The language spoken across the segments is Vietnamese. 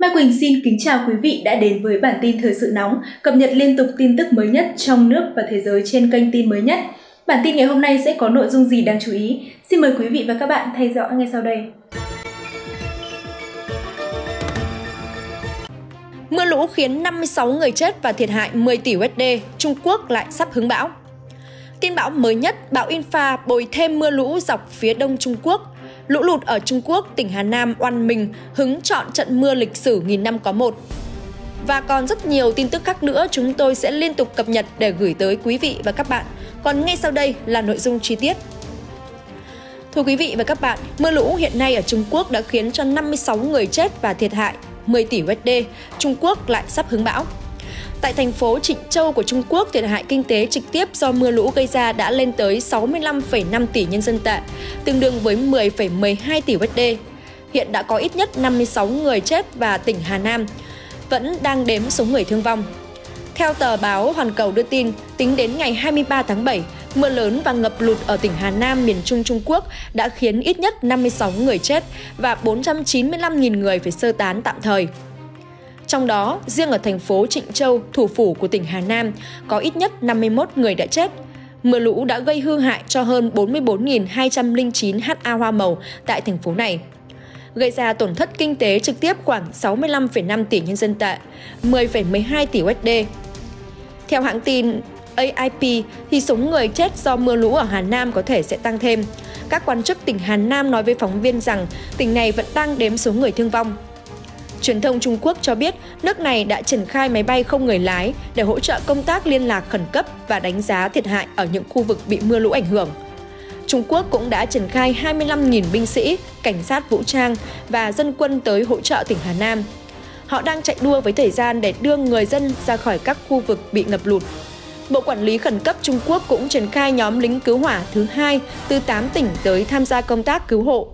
Mai Quỳnh xin kính chào quý vị đã đến với bản tin thời sự nóng, cập nhật liên tục tin tức mới nhất trong nước và thế giới trên kênh tin mới nhất. Bản tin ngày hôm nay sẽ có nội dung gì đáng chú ý? Xin mời quý vị và các bạn theo dõi ngay sau đây. Mưa lũ khiến 56 người chết và thiệt hại 10 tỷ USD, Trung Quốc lại sắp hứng bão. Tin bão mới nhất, bão Infa bồi thêm mưa lũ dọc phía đông Trung Quốc. Lũ lụt ở Trung Quốc, tỉnh Hà Nam oan mình hứng chọn trận mưa lịch sử nghìn năm có một. Và còn rất nhiều tin tức khác nữa chúng tôi sẽ liên tục cập nhật để gửi tới quý vị và các bạn. Còn ngay sau đây là nội dung chi tiết. Thưa quý vị và các bạn, mưa lũ hiện nay ở Trung Quốc đã khiến cho 56 người chết và thiệt hại 10 tỷ USD. Trung Quốc lại sắp hứng bão. Tại thành phố Trịnh Châu của Trung Quốc, thiệt hại kinh tế trực tiếp do mưa lũ gây ra đã lên tới 65,5 tỷ nhân dân tệ, tương đương với 10,12 tỷ USD. Hiện đã có ít nhất 56 người chết và tỉnh Hà Nam vẫn đang đếm số người thương vong. Theo tờ báo Hoàn Cầu đưa tin, tính đến ngày 23 tháng 7, mưa lớn và ngập lụt ở tỉnh Hà Nam, miền Trung Trung Quốc đã khiến ít nhất 56 người chết và 495.000 người phải sơ tán tạm thời. Trong đó, riêng ở thành phố Trịnh Châu, thủ phủ của tỉnh Hà Nam, có ít nhất 51 người đã chết. Mưa lũ đã gây hư hại cho hơn 44.209 ha hoa màu tại thành phố này gây ra tổn thất kinh tế trực tiếp khoảng 65,5 tỷ nhân dân tệ, 10,12 tỷ USD. Theo hãng tin AIP, thì số người chết do mưa lũ ở Hà Nam có thể sẽ tăng thêm. Các quan chức tỉnh Hà Nam nói với phóng viên rằng tỉnh này vẫn đang đếm số người thương vong. Truyền thông Trung Quốc cho biết nước này đã triển khai máy bay không người lái để hỗ trợ công tác liên lạc khẩn cấp và đánh giá thiệt hại ở những khu vực bị mưa lũ ảnh hưởng. Trung Quốc cũng đã triển khai 25.000 binh sĩ, cảnh sát vũ trang và dân quân tới hỗ trợ tỉnh Hà Nam. Họ đang chạy đua với thời gian để đưa người dân ra khỏi các khu vực bị ngập lụt. Bộ Quản lý Khẩn cấp Trung Quốc cũng triển khai nhóm lính cứu hỏa thứ hai từ 8 tỉnh tới tham gia công tác cứu hộ.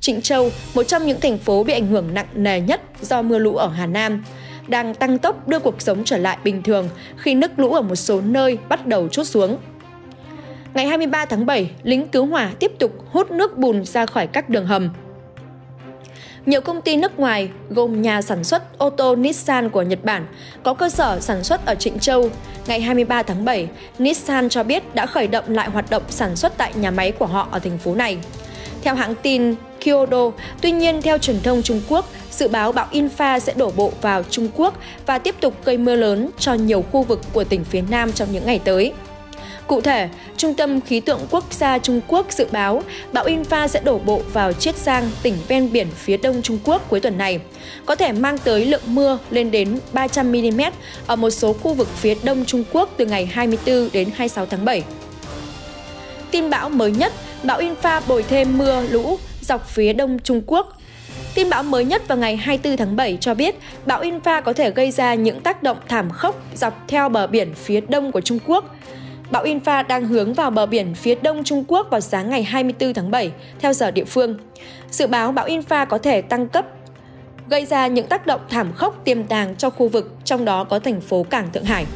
Trịnh Châu, một trong những thành phố bị ảnh hưởng nặng nề nhất do mưa lũ ở Hà Nam, đang tăng tốc đưa cuộc sống trở lại bình thường khi nước lũ ở một số nơi bắt đầu chút xuống. Ngày 23 tháng 7, lính cứu hỏa tiếp tục hút nước bùn ra khỏi các đường hầm. Nhiều công ty nước ngoài gồm nhà sản xuất ô tô Nissan của Nhật Bản có cơ sở sản xuất ở Trịnh Châu. Ngày 23 tháng 7, Nissan cho biết đã khởi động lại hoạt động sản xuất tại nhà máy của họ ở thành phố này. Theo hãng tin Kyodo, tuy nhiên theo truyền thông Trung Quốc, dự báo bão Infa sẽ đổ bộ vào Trung Quốc và tiếp tục gây mưa lớn cho nhiều khu vực của tỉnh phía Nam trong những ngày tới. Cụ thể, Trung tâm Khí tượng Quốc gia Trung Quốc dự báo bão Infa sẽ đổ bộ vào Chiết Giang, tỉnh ven biển phía đông Trung Quốc cuối tuần này, có thể mang tới lượng mưa lên đến 300 mm ở một số khu vực phía đông Trung Quốc từ ngày 24 đến 26 tháng 7. Tin bão mới nhất, bão Infa bồi thêm mưa lũ dọc phía đông Trung Quốc Tin bão mới nhất vào ngày 24 tháng 7 cho biết bão Infa có thể gây ra những tác động thảm khốc dọc theo bờ biển phía đông của Trung Quốc. Bão Infa đang hướng vào bờ biển phía đông Trung Quốc vào sáng ngày 24 tháng 7, theo giờ địa phương. Dự báo bão Infa có thể tăng cấp gây ra những tác động thảm khốc tiềm tàng cho khu vực, trong đó có thành phố Cảng Thượng Hải.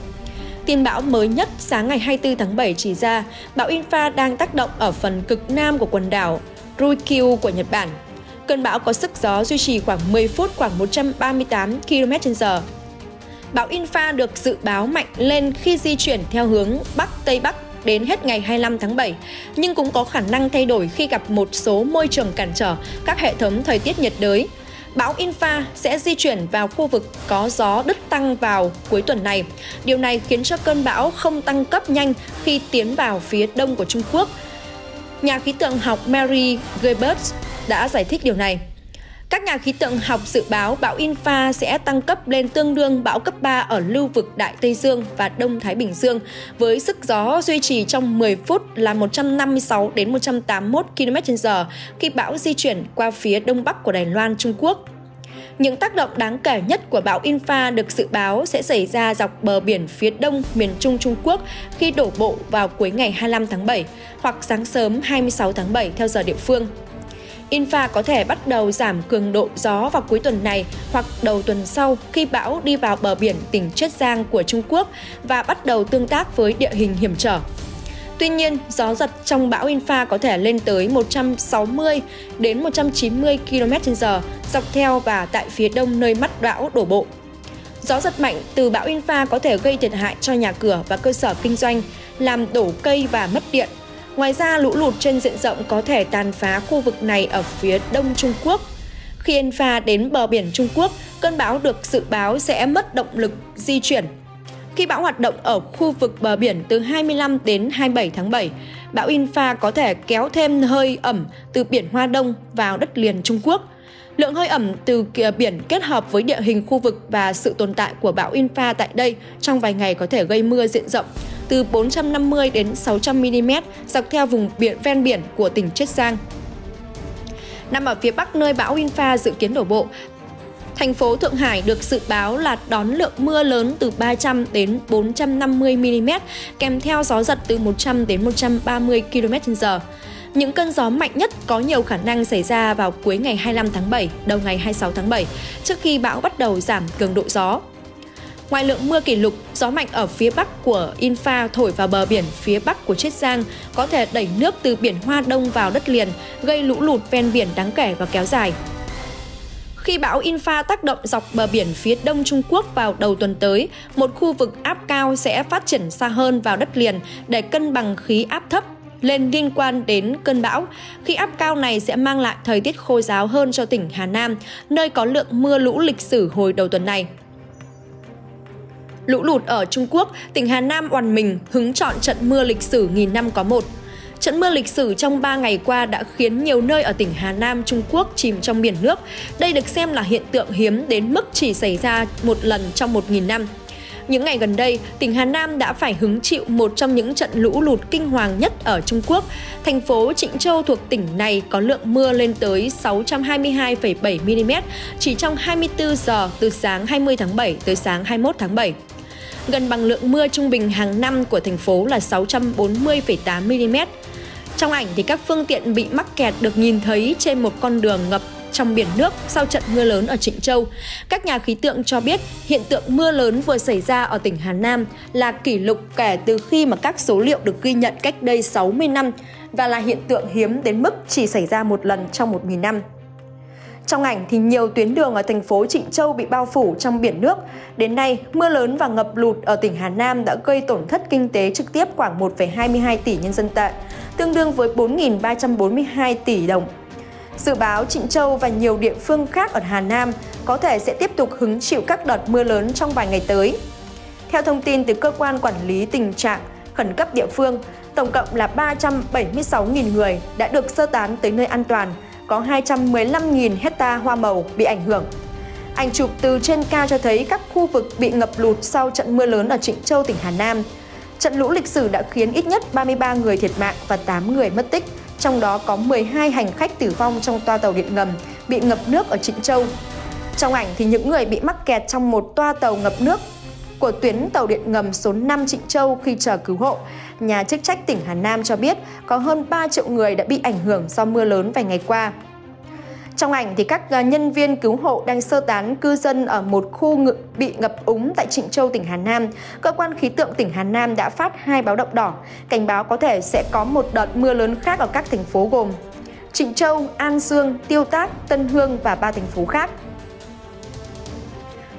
Tin bão mới nhất sáng ngày 24 tháng 7 chỉ ra bão Infa đang tác động ở phần cực nam của quần đảo Ryukyu của Nhật Bản. Cơn bão có sức gió duy trì khoảng 10 phút khoảng 138 km/h Bão Infa được dự báo mạnh lên khi di chuyển theo hướng Bắc-Tây Bắc đến hết ngày 25 tháng 7, nhưng cũng có khả năng thay đổi khi gặp một số môi trường cản trở các hệ thống thời tiết nhiệt đới. Bão Infa sẽ di chuyển vào khu vực có gió đứt tăng vào cuối tuần này. Điều này khiến cho cơn bão không tăng cấp nhanh khi tiến vào phía đông của Trung Quốc. Nhà khí tượng học Mary Gilbert đã giải thích điều này. Các nhà khí tượng học dự báo bão Infa sẽ tăng cấp lên tương đương bão cấp 3 ở lưu vực Đại Tây Dương và Đông Thái Bình Dương với sức gió duy trì trong 10 phút là 156 đến 181 km/h khi bão di chuyển qua phía đông bắc của Đài Loan, Trung Quốc. Những tác động đáng kể nhất của bão Infa được dự báo sẽ xảy ra dọc bờ biển phía đông miền Trung Trung Quốc khi đổ bộ vào cuối ngày 25 tháng 7 hoặc sáng sớm 26 tháng 7 theo giờ địa phương. Infa có thể bắt đầu giảm cường độ gió vào cuối tuần này hoặc đầu tuần sau khi bão đi vào bờ biển tỉnh Chiết Giang của Trung Quốc và bắt đầu tương tác với địa hình hiểm trở. Tuy nhiên, gió giật trong bão Infa có thể lên tới 160 đến 190 km/h dọc theo và tại phía đông nơi mắt bão đổ bộ. Gió giật mạnh từ bão Infa có thể gây thiệt hại cho nhà cửa và cơ sở kinh doanh, làm đổ cây và mất điện. Ngoài ra, lũ lụt trên diện rộng có thể tàn phá khu vực này ở phía đông Trung Quốc. Khi Infa đến bờ biển Trung Quốc, cơn bão được dự báo sẽ mất động lực di chuyển. Khi bão hoạt động ở khu vực bờ biển từ 25 đến 27 tháng 7, bão Infa có thể kéo thêm hơi ẩm từ biển Hoa Đông vào đất liền Trung Quốc – Lượng hơi ẩm từ biển kết hợp với địa hình khu vực và sự tồn tại của bão Infa tại đây trong vài ngày có thể gây mưa diện rộng từ 450 đến 600 mm dọc theo vùng biển ven biển của tỉnh Chiết Giang. Nằm ở phía bắc nơi bão Infa dự kiến đổ bộ, thành phố Thượng Hải được dự báo là đón lượng mưa lớn từ 300 đến 450 mm kèm theo gió giật từ 100 đến 130 km/h. Những cơn gió mạnh nhất có nhiều khả năng xảy ra vào cuối ngày 25 tháng 7, đầu ngày 26 tháng 7, trước khi bão bắt đầu giảm cường độ gió. Ngoài lượng mưa kỷ lục, gió mạnh ở phía bắc của Infa thổi vào bờ biển phía bắc của Chiết Giang có thể đẩy nước từ biển Hoa Đông vào đất liền, gây lũ lụt ven biển đáng kể và kéo dài. Khi bão Infa tác động dọc bờ biển phía đông Trung Quốc vào đầu tuần tới, một khu vực áp cao sẽ phát triển xa hơn vào đất liền để cân bằng khí áp thấp lên liên quan đến cơn bão. Khi áp cao này sẽ mang lại thời tiết khô giáo hơn cho tỉnh Hà Nam, nơi có lượng mưa lũ lịch sử hồi đầu tuần này. Lũ lụt ở Trung Quốc, tỉnh Hà Nam oằn mình hứng chọn trận mưa lịch sử nghìn năm có một. Trận mưa lịch sử trong 3 ngày qua đã khiến nhiều nơi ở tỉnh Hà Nam, Trung Quốc chìm trong biển nước. Đây được xem là hiện tượng hiếm đến mức chỉ xảy ra một lần trong 1.000 năm. Những ngày gần đây, tỉnh Hà Nam đã phải hứng chịu một trong những trận lũ lụt kinh hoàng nhất ở Trung Quốc. Thành phố Trịnh Châu thuộc tỉnh này có lượng mưa lên tới 622,7 mm chỉ trong 24 giờ từ sáng 20 tháng 7 tới sáng 21 tháng 7 gần bằng lượng mưa trung bình hàng năm của thành phố là 640,8 mm. Trong ảnh thì các phương tiện bị mắc kẹt được nhìn thấy trên một con đường ngập trong biển nước sau trận mưa lớn ở Trịnh Châu. Các nhà khí tượng cho biết hiện tượng mưa lớn vừa xảy ra ở tỉnh Hà Nam là kỷ lục kể từ khi mà các số liệu được ghi nhận cách đây 60 năm và là hiện tượng hiếm đến mức chỉ xảy ra một lần trong 1.000 năm. Trong ảnh thì nhiều tuyến đường ở thành phố Trịnh Châu bị bao phủ trong biển nước. Đến nay, mưa lớn và ngập lụt ở tỉnh Hà Nam đã gây tổn thất kinh tế trực tiếp khoảng 1,22 tỷ nhân dân tệ, tương đương với 4.342 tỷ đồng Dự báo Trịnh Châu và nhiều địa phương khác ở Hà Nam có thể sẽ tiếp tục hứng chịu các đợt mưa lớn trong vài ngày tới. Theo thông tin từ cơ quan quản lý tình trạng khẩn cấp địa phương, tổng cộng là 376.000 người đã được sơ tán tới nơi an toàn, có 215.000 hecta hoa màu bị ảnh hưởng. Ảnh chụp từ trên cao cho thấy các khu vực bị ngập lụt sau trận mưa lớn ở Trịnh Châu, tỉnh Hà Nam. Trận lũ lịch sử đã khiến ít nhất 33 người thiệt mạng và 8 người mất tích, trong đó có 12 hành khách tử vong trong toa tàu điện ngầm bị ngập nước ở Trịnh Châu. Trong ảnh thì những người bị mắc kẹt trong một toa tàu ngập nước của tuyến tàu điện ngầm số 5 Trịnh Châu khi chờ cứu hộ. Nhà chức trách tỉnh Hà Nam cho biết có hơn 3 triệu người đã bị ảnh hưởng do mưa lớn vài ngày qua. Trong ảnh thì các à, nhân viên cứu hộ đang sơ tán cư dân ở một khu ngự bị ngập úng tại Trịnh Châu, tỉnh Hà Nam. Cơ quan khí tượng tỉnh Hà Nam đã phát hai báo động đỏ, cảnh báo có thể sẽ có một đợt mưa lớn khác ở các thành phố gồm Trịnh Châu, An Dương, Tiêu Tác, Tân Hương và ba thành phố khác.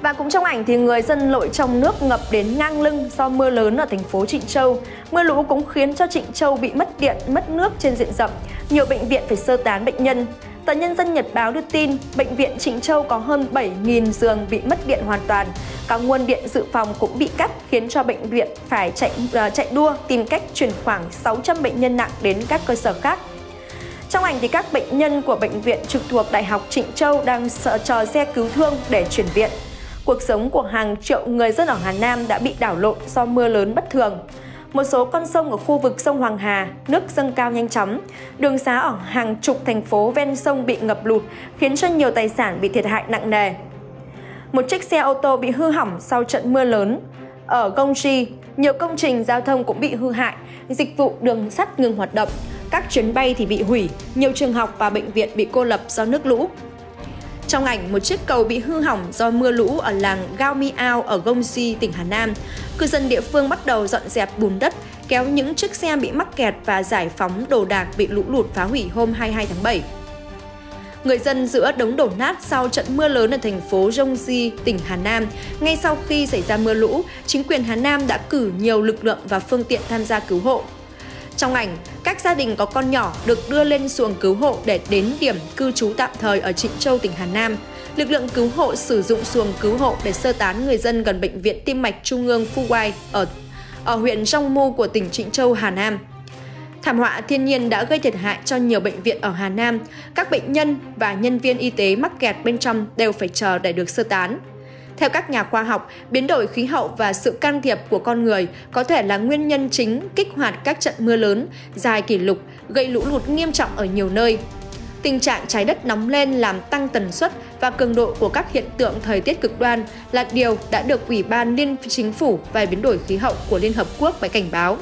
Và cũng trong ảnh thì người dân lội trong nước ngập đến ngang lưng do mưa lớn ở thành phố Trịnh Châu. Mưa lũ cũng khiến cho Trịnh Châu bị mất điện, mất nước trên diện rộng. Nhiều bệnh viện phải sơ tán bệnh nhân. Tờ Nhân dân Nhật Báo đưa tin, Bệnh viện Trịnh Châu có hơn 7.000 giường bị mất điện hoàn toàn. Các nguồn điện dự phòng cũng bị cắt khiến cho bệnh viện phải chạy uh, chạy đua tìm cách chuyển khoảng 600 bệnh nhân nặng đến các cơ sở khác. Trong ảnh thì các bệnh nhân của bệnh viện trực thuộc Đại học Trịnh Châu đang sợ chờ xe cứu thương để chuyển viện. Cuộc sống của hàng triệu người dân ở Hà Nam đã bị đảo lộn do mưa lớn bất thường một số con sông ở khu vực sông Hoàng Hà, nước dâng cao nhanh chóng. Đường xá ở hàng chục thành phố ven sông bị ngập lụt, khiến cho nhiều tài sản bị thiệt hại nặng nề. Một chiếc xe ô tô bị hư hỏng sau trận mưa lớn. Ở Gongji, nhiều công trình giao thông cũng bị hư hại, dịch vụ đường sắt ngừng hoạt động, các chuyến bay thì bị hủy, nhiều trường học và bệnh viện bị cô lập do nước lũ. Trong ảnh, một chiếc cầu bị hư hỏng do mưa lũ ở làng Gao Mi Ao ở Gongxi tỉnh Hà Nam. Cư dân địa phương bắt đầu dọn dẹp bùn đất, kéo những chiếc xe bị mắc kẹt và giải phóng đồ đạc bị lũ lụt phá hủy hôm 22 tháng 7. Người dân giữa đống đổ nát sau trận mưa lớn ở thành phố Gyeonggi, tỉnh Hà Nam. Ngay sau khi xảy ra mưa lũ, chính quyền Hà Nam đã cử nhiều lực lượng và phương tiện tham gia cứu hộ. Trong ảnh, các gia đình có con nhỏ được đưa lên xuồng cứu hộ để đến điểm cư trú tạm thời ở Trịnh Châu, tỉnh Hà Nam. Lực lượng cứu hộ sử dụng xuồng cứu hộ để sơ tán người dân gần bệnh viện tim mạch trung ương Phu Quai ở ở huyện Rong Mu của tỉnh Trịnh Châu, Hà Nam. Thảm họa thiên nhiên đã gây thiệt hại cho nhiều bệnh viện ở Hà Nam. Các bệnh nhân và nhân viên y tế mắc kẹt bên trong đều phải chờ để được sơ tán. Theo các nhà khoa học, biến đổi khí hậu và sự can thiệp của con người có thể là nguyên nhân chính kích hoạt các trận mưa lớn dài kỷ lục, gây lũ lụt nghiêm trọng ở nhiều nơi. Tình trạng trái đất nóng lên làm tăng tần suất và cường độ của các hiện tượng thời tiết cực đoan là điều đã được Ủy ban Liên Chính phủ về biến đổi khí hậu của Liên Hợp Quốc phải cảnh báo.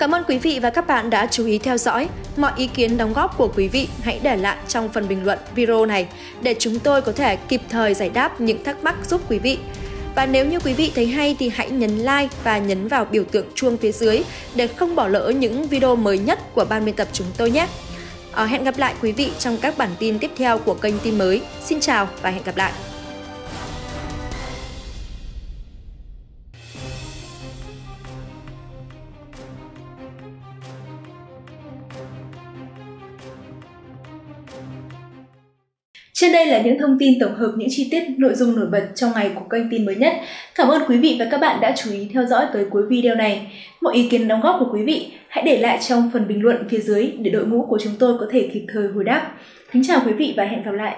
Cảm ơn quý vị và các bạn đã chú ý theo dõi. Mọi ý kiến đóng góp của quý vị hãy để lại trong phần bình luận video này để chúng tôi có thể kịp thời giải đáp những thắc mắc giúp quý vị. Và nếu như quý vị thấy hay thì hãy nhấn like và nhấn vào biểu tượng chuông phía dưới để không bỏ lỡ những video mới nhất của ban biên tập chúng tôi nhé. À, hẹn gặp lại quý vị trong các bản tin tiếp theo của kênh tin mới. Xin chào và hẹn gặp lại. Trên đây là những thông tin tổng hợp những chi tiết nội dung nổi bật trong ngày của kênh tin mới nhất. Cảm ơn quý vị và các bạn đã chú ý theo dõi tới cuối video này. Mọi ý kiến đóng góp của quý vị, hãy để lại trong phần bình luận phía dưới để đội ngũ của chúng tôi có thể kịp thời hồi đáp. Kính chào quý vị và hẹn gặp lại.